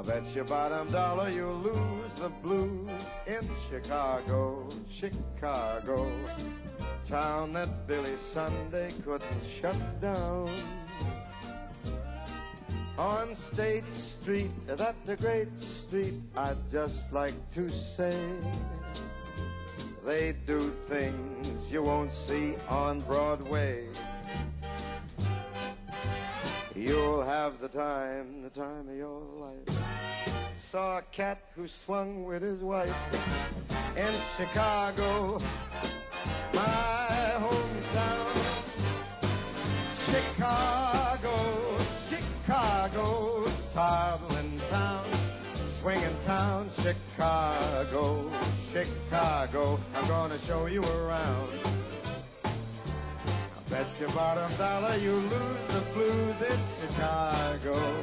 I bet your bottom dollar you'll lose the blues in Chicago, Chicago, town that Billy Sunday couldn't shut down. On State Street, that's a great street, I'd just like to say. They do things you won't see on Broadway. You'll have the time, the time of your life. Saw a cat who swung with his wife in Chicago, my hometown. Chicago, Toddling town, swinging town, Chicago, Chicago. I'm gonna show you around. I bet your bottom dollar you lose the blues in Chicago.